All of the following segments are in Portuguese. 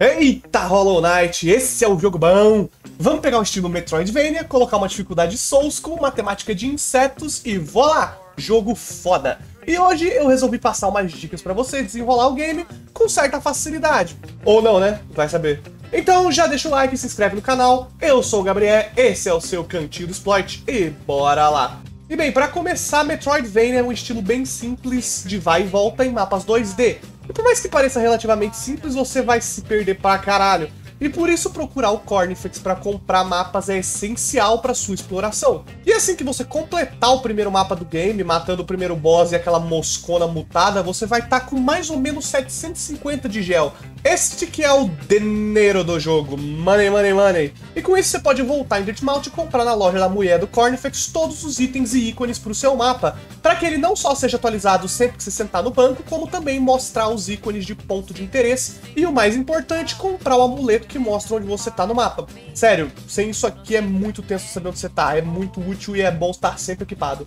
Eita, Hollow Knight, esse é o jogo bom! Vamos pegar o estilo Metroidvania, colocar uma dificuldade Souls com matemática de insetos e voilá! Jogo foda! E hoje eu resolvi passar umas dicas pra você desenrolar o game com certa facilidade. Ou não, né? Vai saber. Então já deixa o like e se inscreve no canal. Eu sou o Gabriel, esse é o seu Cantinho do Exploit e bora lá! E bem, para começar, Metroidvania é um estilo bem simples de vai e volta em mapas 2D. E por mais que pareça relativamente simples, você vai se perder pra caralho. E por isso procurar o Cornifex para comprar mapas é essencial para sua exploração. E assim que você completar o primeiro mapa do game, matando o primeiro boss e aquela moscona mutada, você vai estar tá com mais ou menos 750 de gel. Este que é o dinheiro do jogo, money, money, money. E com isso você pode voltar em Dirtmouth e comprar na loja da mulher do Cornifex todos os itens e ícones para o seu mapa, para que ele não só seja atualizado sempre que você sentar no banco, como também mostrar os ícones de ponto de interesse e o mais importante, comprar o amuleto que mostra onde você tá no mapa. Sério, sem isso aqui é muito tenso saber onde você tá, é muito útil e é bom estar sempre equipado.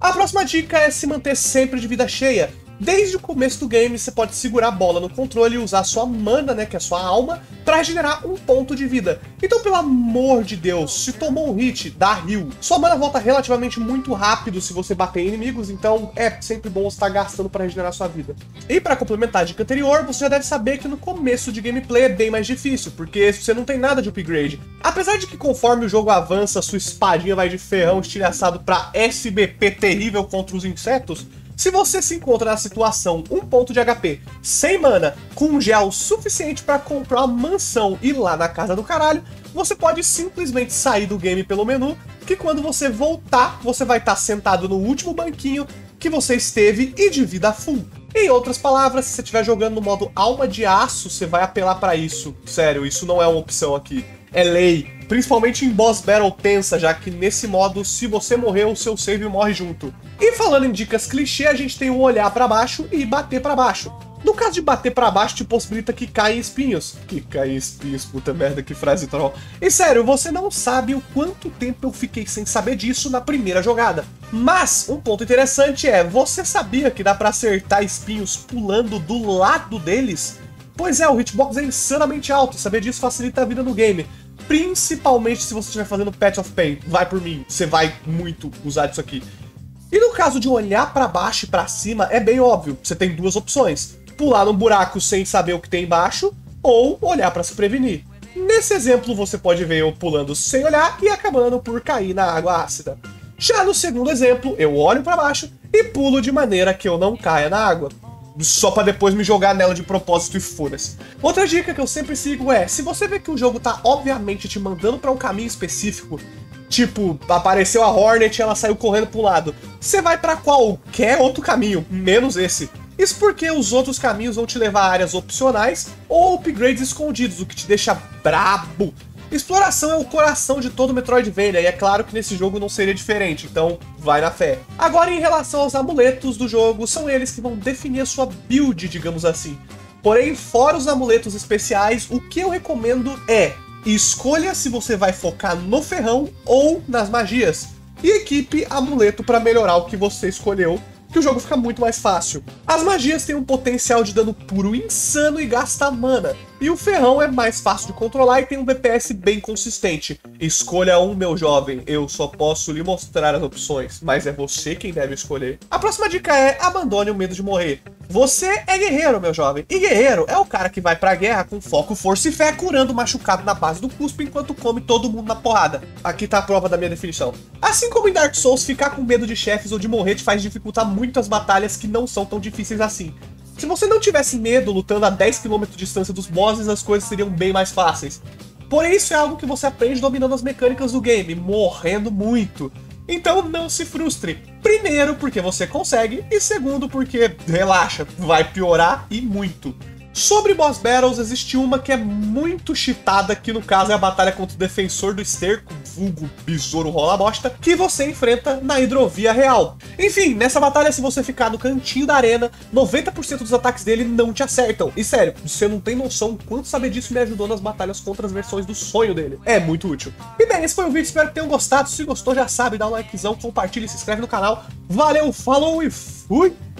A próxima dica é se manter sempre de vida cheia. Desde o começo do game, você pode segurar a bola no controle e usar sua mana, né, que é sua alma, para regenerar um ponto de vida. Então, pelo amor de Deus, se tomou um hit, dá heal. Sua mana volta relativamente muito rápido se você bater em inimigos, então é sempre bom estar gastando para regenerar sua vida. E para complementar a dica anterior, você já deve saber que no começo de gameplay é bem mais difícil, porque você não tem nada de upgrade. Apesar de que conforme o jogo avança, sua espadinha vai de ferrão estilhaçado para SBP terrível contra os insetos, se você se encontra na situação um ponto de HP, sem mana, com um gel suficiente para comprar uma mansão e ir lá na casa do caralho, você pode simplesmente sair do game pelo menu, que quando você voltar, você vai estar tá sentado no último banquinho que você esteve e de vida full. Em outras palavras, se você estiver jogando no modo alma de aço, você vai apelar para isso. Sério, isso não é uma opção aqui. É lei. Principalmente em boss battle tensa, já que nesse modo, se você morrer, o seu save morre junto. E falando em dicas clichê, a gente tem o olhar para baixo e bater para baixo. No caso de bater para baixo, te possibilita que caia espinhos. Que caia espinhos, puta merda, que frase troll. E sério, você não sabe o quanto tempo eu fiquei sem saber disso na primeira jogada. Mas, um ponto interessante é, você sabia que dá para acertar espinhos pulando do lado deles? Pois é, o hitbox é insanamente alto, saber disso facilita a vida no game. Principalmente se você estiver fazendo Patch of Pain. Vai por mim, você vai muito usar isso aqui. E no caso de olhar para baixo e para cima, é bem óbvio. Você tem duas opções. Pular num buraco sem saber o que tem embaixo, ou olhar para se prevenir. Nesse exemplo, você pode ver eu pulando sem olhar e acabando por cair na água ácida. Já no segundo exemplo, eu olho para baixo e pulo de maneira que eu não caia na água só para depois me jogar nela de propósito e foda-se. Outra dica que eu sempre sigo é, se você vê que o jogo tá obviamente te mandando para um caminho específico, tipo, apareceu a Hornet e ela saiu correndo pro lado, você vai para qualquer outro caminho, menos esse. Isso porque os outros caminhos vão te levar a áreas opcionais ou upgrades escondidos, o que te deixa brabo Exploração é o coração de todo Metroidvania, e é claro que nesse jogo não seria diferente, então vai na fé. Agora, em relação aos amuletos do jogo, são eles que vão definir a sua build, digamos assim. Porém, fora os amuletos especiais, o que eu recomendo é escolha se você vai focar no ferrão ou nas magias. E equipe amuleto para melhorar o que você escolheu que o jogo fica muito mais fácil. As magias têm um potencial de dano puro insano e gasta mana, e o ferrão é mais fácil de controlar e tem um DPS bem consistente. Escolha um, meu jovem, eu só posso lhe mostrar as opções, mas é você quem deve escolher. A próxima dica é abandone o medo de morrer. Você é guerreiro, meu jovem. E guerreiro é o cara que vai pra guerra com foco, força e fé, curando machucado na base do cuspo enquanto come todo mundo na porrada. Aqui tá a prova da minha definição. Assim como em Dark Souls, ficar com medo de chefes ou de morrer te faz dificultar muito as batalhas que não são tão difíceis assim. Se você não tivesse medo lutando a 10 km de distância dos bosses, as coisas seriam bem mais fáceis. Porém, isso é algo que você aprende dominando as mecânicas do game, morrendo muito. Então não se frustre. Primeiro, porque você consegue, e segundo, porque relaxa, vai piorar e muito. Sobre boss battles, existe uma que é muito cheatada, que no caso é a batalha contra o defensor do esterco, vulgo besouro rola bosta, que você enfrenta na hidrovia real. Enfim, nessa batalha, se você ficar no cantinho da arena, 90% dos ataques dele não te acertam. E sério, você não tem noção quanto saber disso me ajudou nas batalhas contra as versões do sonho dele. É muito útil. E bem, esse foi o vídeo, espero que tenham gostado. Se gostou, já sabe, dá um likezão, compartilha e se inscreve no canal. Valeu, falou e fui!